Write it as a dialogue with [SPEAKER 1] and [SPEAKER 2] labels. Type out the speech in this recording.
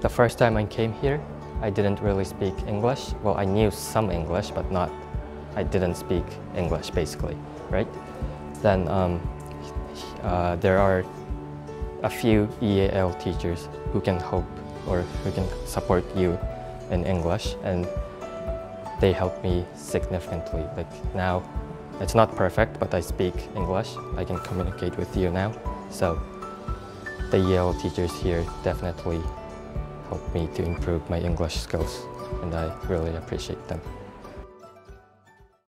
[SPEAKER 1] The first time I came here, I didn't really speak English. Well, I knew some English, but not, I didn't speak English basically, right? Then um, uh, there are a few EAL teachers who can help or who can support you in English and they help me significantly. Like now, it's not perfect, but I speak English. I can communicate with you now. So the EAL teachers here definitely helped me to improve my English skills and I really appreciate them.